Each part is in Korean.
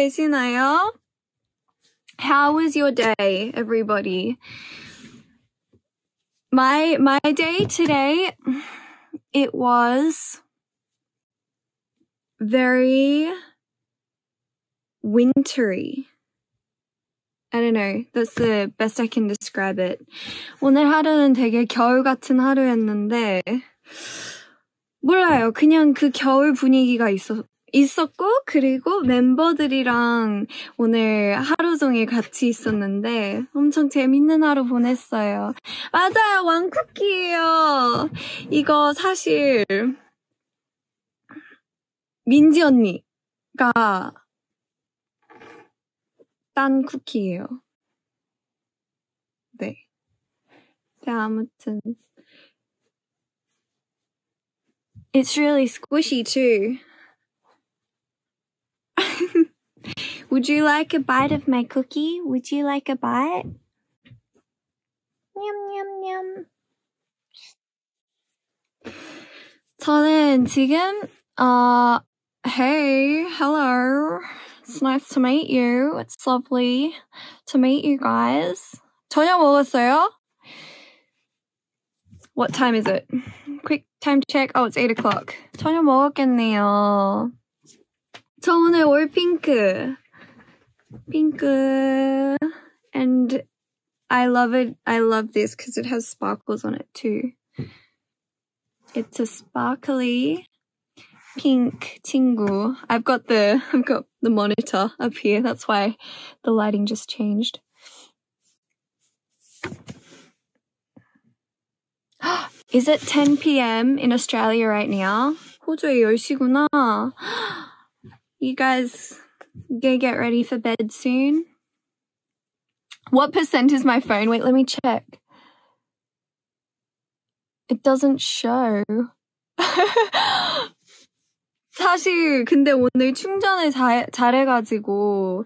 계시나요? How was your day, everybody? My my day today it was very wintry. I don't know. That's the best I can describe it. 오늘 하루는 되게 겨울 같은 하루였는데, 몰라요. 그냥 그 겨울 분위기가 있었, 있었고, 그리고 멤버들이랑 오늘 하루 종일 같이 있었는데, 엄청 재밌는 하루 보냈어요. 맞아요. 왕쿠키예요. 이거 사실, 민지 언니가 딴 쿠키예요. 네. 자, 아무튼. It's really squishy too. Would you like a bite of my cookie? Would you like a bite? Yum, yum, yum. 저는 지금, 어, hey, hello. It's nice to meet you. It's lovely to meet you guys. 저녁 먹었어요? What time is it? Quick time check. Oh, it's 8 o'clock. 저녁 먹었겠네요. 저 오늘 올 핑크. 핑크. And I love it. I love this because it has sparkles on it too. It's a sparkly pink 친구. I've got the I've got the monitor up here. That's why the lighting just changed. Is it 10 p.m. in Australia right now? 호주에 10시구나. You guys gonna get ready for bed soon? What percent is my phone? Wait, let me check. It doesn't show. 사실 근데 오늘 충전을 잘, 잘해가지고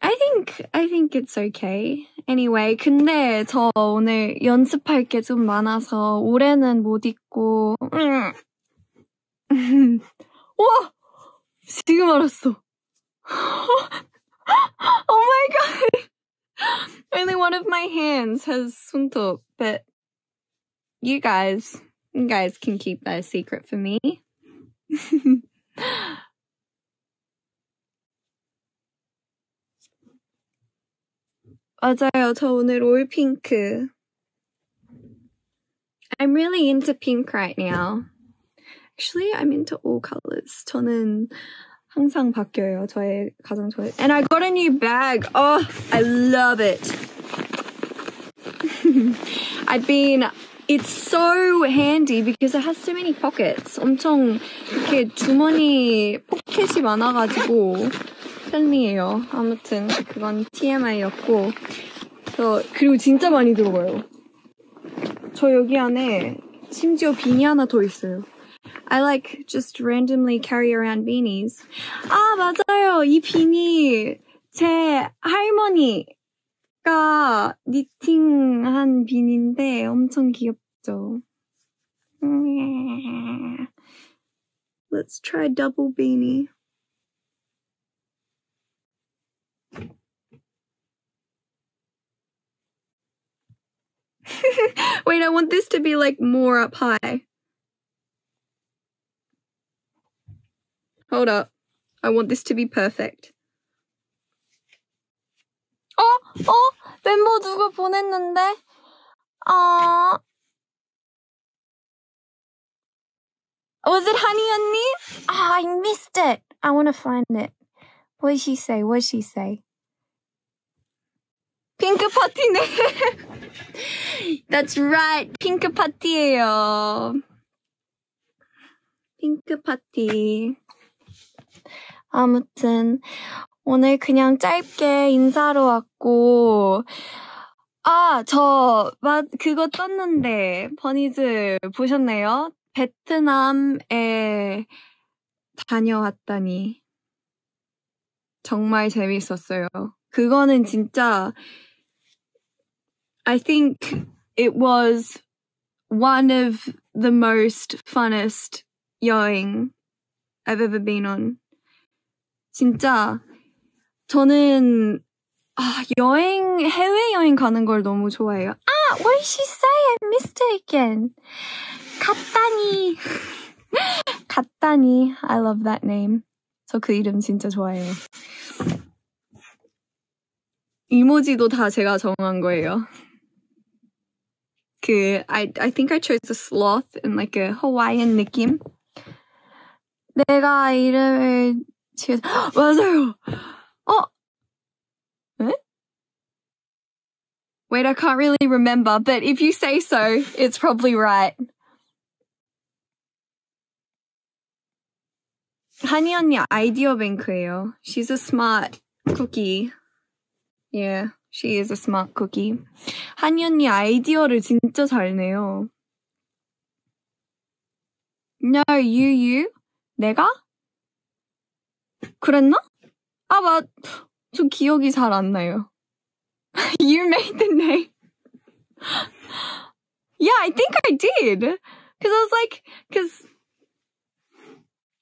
I think I think it's okay. Anyway, 근데 저 오늘 연습할 게 좀 많아서 올해는 못 입고 와 지금 알았어. oh my god. Only one of my hands has 손톱, but you guys, you guys can keep that a secret for me. 맞아요. 저 오늘 올 핑크. I'm really into pink right now. Actually, I'm into all colors. 저는 항상 바뀌어요. 저의 가장 좋아해. And I got a new bag. Oh, I love it. I've been It's so handy because it has so many pockets. 엄청 이렇게 주머니 포켓이 많아가지고 편리해요. 아무튼 그건 TMI였고 저 그리고 진짜 많이 들어가요. 저 여기 안에 심지어 비니 하나 더 있어요. I like just randomly carry around beanies. 아 맞아요. 이 비니 제 할머니 가 니팅한 비니인데 엄청 귀엽죠? Let's try double beanie. Wait, I want this to be like more up high. Hold up. I want this to be perfect. 어? 어? 멤버 누구 보냈는데? 어... Was it Honey 언니? Oh, I missed it. I want to find it. What did she say? What did she say? 핑크 파티네. That's right. 핑크 파티예요. 핑크 파티. 아무튼 오늘 그냥 짧게 인사로 왔고, 아, 저, 맞, 그거 떴는데, 버니즈 보셨네요? 베트남에 다녀왔다니. 정말 재밌었어요. 그거는 진짜, I think it was one of the most funnest 여행 I've ever been on. 진짜, 저는, 아, 여행, 해외여행 가는 걸 너무 좋아해요. 아, what did she say? I missed it again. 갓다니. 갓다니. I love that name. 저 그 이름 진짜 좋아해요. 이모지도 다 제가 정한 거예요. 그, I, I think I chose a sloth in like a Hawaiian 느낌. 내가 이름을 지어, 맞아요! 어? 에? Wait, I can't really remember, but if you say so, it's probably right. 한이 언니 아이디어 뱅크예요. She's a smart cookie. Yeah, she is a smart cookie. 한이 언니 아이디어를 진짜 잘 내요. No, you, you. 내가? 그랬나? 아, 맞, 저 기억이 잘 안 나요. you made the name. yeah, I think I did. Cause I was like, cause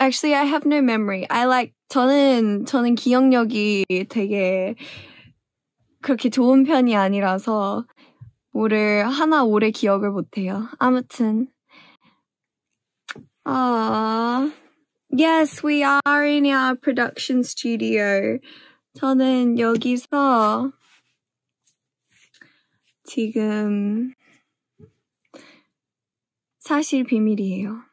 actually I have no memory. I like, 저는, 저는 기억력이 되게 그렇게 좋은 편이 아니라서 뭐를 하나 오래 기억을 못해요. 아무튼. 아, yes, we are in our production studio. 저는 여기서 지금 사실 비밀이에요.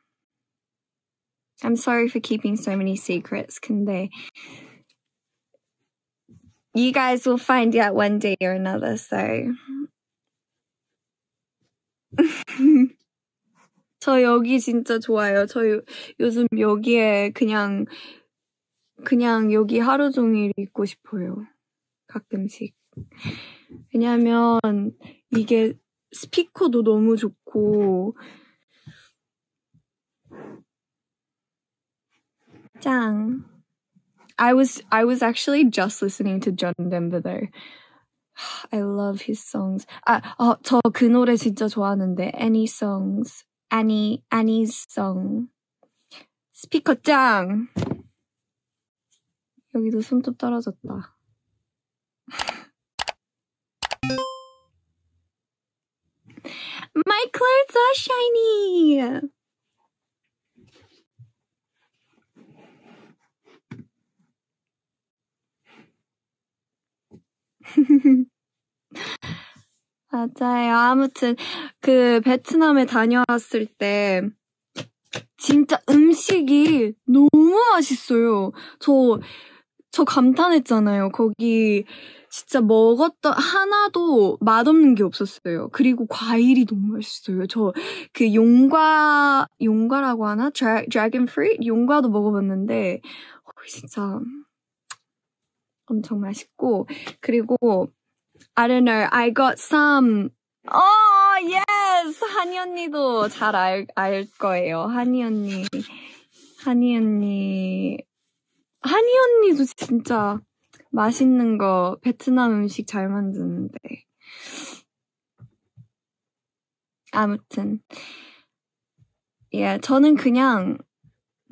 I'm sorry for keeping so many secrets. 근데 you guys will find out one day or another, so. 저 여기 진짜 좋아요. 저 요, 요즘 여기에 그냥, 그냥 여기 하루 종일 있고 싶어요. 가끔씩. 왜냐면 이게 스피커도 너무 좋고, 짱. I was I was actually just listening to John Denver though. I love his songs. 아, 어, 저 그 노래 진짜 좋아하는데 Any Songs, Annie's Song. 스피커 짱. 여기도 손톱 떨어졌다. My clothes. 맞아요. 아무튼 그 베트남에 다녀왔을 때 진짜 음식이 너무 맛있어요. 저, 저 감탄했잖아요. 거기 진짜 먹었던 하나도 맛없는 게 없었어요. 그리고 과일이 너무 맛있어요. 저 그 용과, 용과라고 하나? 드라, 드래곤 프루트? 용과도 먹어봤는데, 어, 진짜 엄청 맛있고 그리고 I don't know, I got some. Oh, yes! 한이 언니도 잘 알, 알 거예요. 한이 언니. 한이 언니. 한이 언니도 진짜 맛있는 거, 베트남 음식 잘 만드는데. 아무튼. 예, yeah, 저는 그냥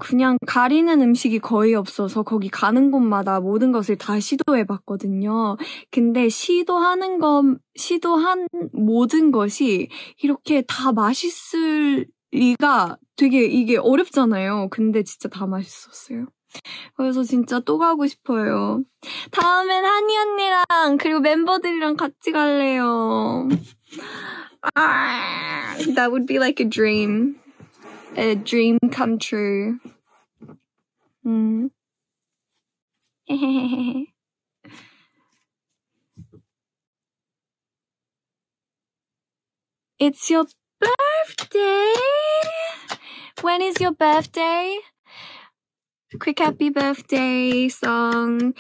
그냥 가리는 음식이 거의 없어서 거기 가는 곳마다 모든 것을 다 시도해 봤거든요. 근데 시도하는 것, 시도한 모든 것이 이렇게 다 맛있을 리가 되게 이게 어렵잖아요. 근데 진짜 다 맛있었어요. 그래서 진짜 또 가고 싶어요. 다음엔 한이 언니랑 그리고 멤버들이랑 같이 갈래요. 아, that would be like a dream. A dream come true. Mm. it's your birthday. When is your birthday? Quick happy birthday song.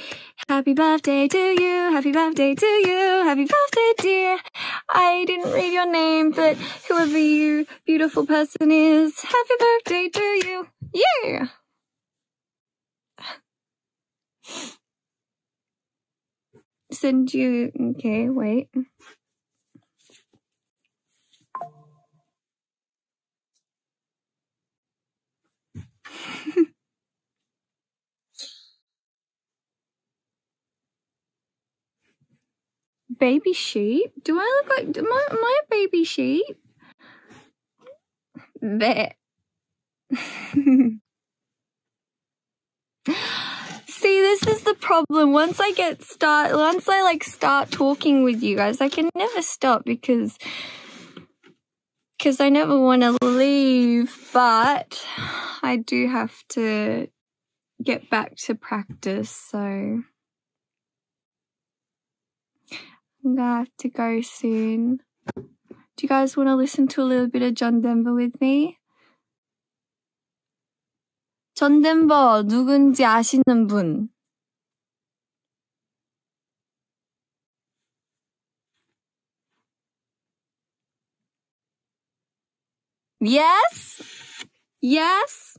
Happy birthday to you, happy birthday to you, happy birthday dear. I didn't read your name, but whoever you beautiful person is, happy birthday to you. Yeah! Send you, okay, wait. Baby sheep? Do I look like am I, am I a baby sheep? There. See, this is the problem. Once I get start, once I like start talking with you guys, I can never stop because because I never want to leave, but I do have to get back to practice, so I'm gonna have to go soon. Do you guys want to listen to a little bit of John Denver with me? 전 덴버 누군지 아시는 분? Yes? Yes?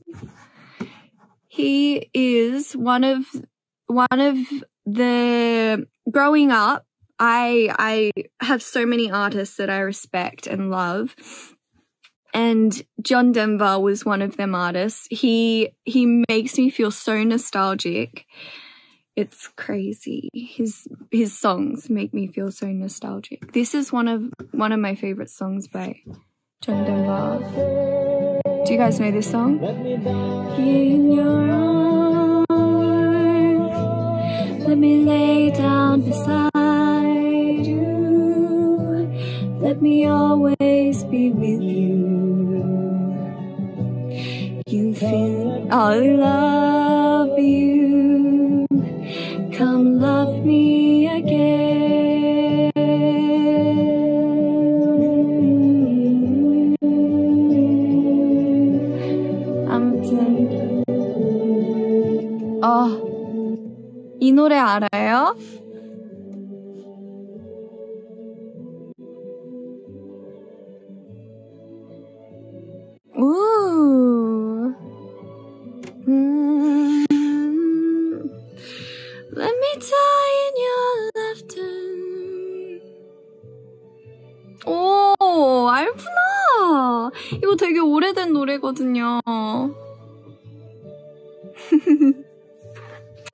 He is one of one of the growing up I I have so many artists that I respect and love. And John Denver was one of them artists. He he makes me feel so nostalgic. It's crazy. His his songs make me feel so nostalgic. This is one of one of my favorite songs by John Denver. Do you guys know this song? With you. You feel I love you. Come love me again. 아무튼 아, 이 노래 알아요? 오래된 노래거든요.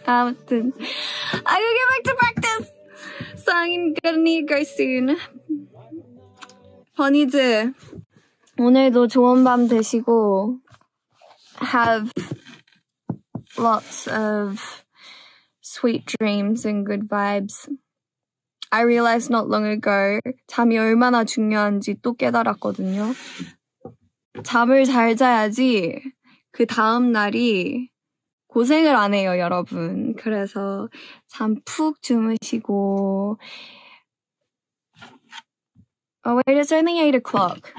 아무튼. I will get back to practice. So I'm gonna need to go soon. 버니즈, 오늘도 좋은 밤 되시고, have lots of sweet dreams and good vibes. I realized not long ago 잠이 얼마나 중요한지 또 깨달았거든요. 잠을 잘 자야지 그 다음 날이 고생을 안 해요, 여러분. 그래서 잠 푹 주무시고 Oh wait, it's only 8 o'clock.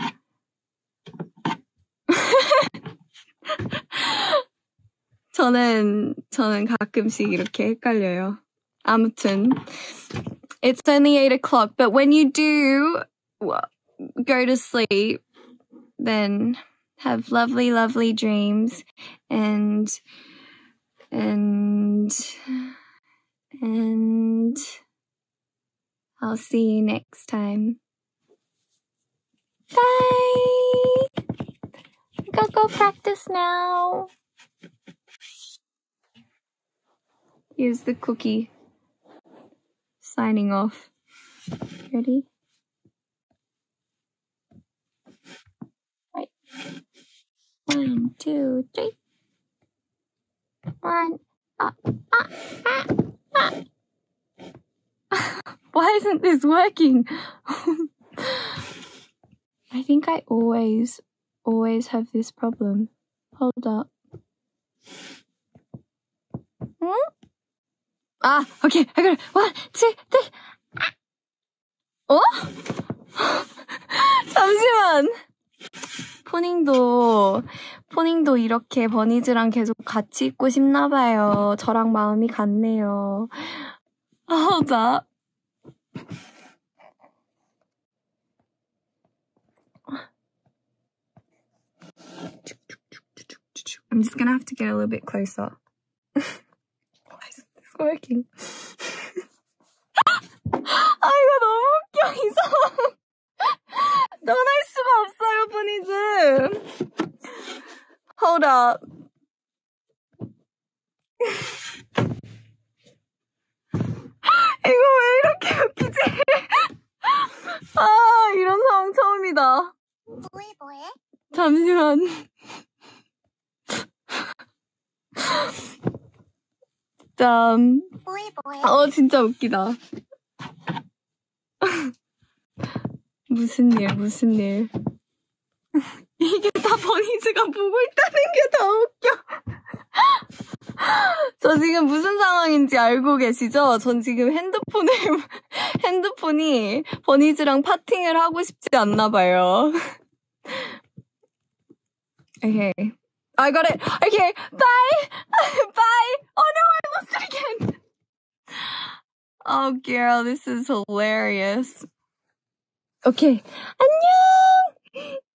저는 저는 가끔씩 이렇게 헷갈려요. 아무튼 it's only 8 o'clock, but when you do go to sleep, then have lovely, lovely dreams and and and I'll see you next time. Bye. Go go practice now. Here's the cookie. Signing off. Ready? One, two, three. One. Ah, ah, ah, ah. Why isn't this working? I think I always, always have this problem. Hold up. Hmm? Ah, okay, I got it. One, two, three. 아! 어? 잠시만. 포닝도, 포닝도 이렇게 버니즈랑 계속 같이 있고 싶나 봐요. 저랑 마음이 같네요. Hold up. I'm just gonna have to get a little bit closer. Why isn't this working? 아, 이거 너무 웃겨, 이 상황. 떠날 수가 없어요, 버니즈. Hold up. 이거 왜 이렇게 웃기지? 아, 이런 상황 처음이다. 뭐해 뭐해? 잠시만. 진짜, 뭐해 뭐해? 어, 진짜 웃기다. 무슨 일, 무슨 일. 이게 다 버니즈가 보고 있다는 게 더 웃겨. 저 지금 무슨 상황인지 알고 계시죠? 전 지금 핸드폰을, 핸드폰이 버니즈랑 파팅을 하고 싶지 않나 봐요. Okay. I got it. Okay. Bye. Bye. Oh no, I lost it again. Oh, girl, this is hilarious. Okay. 안녕!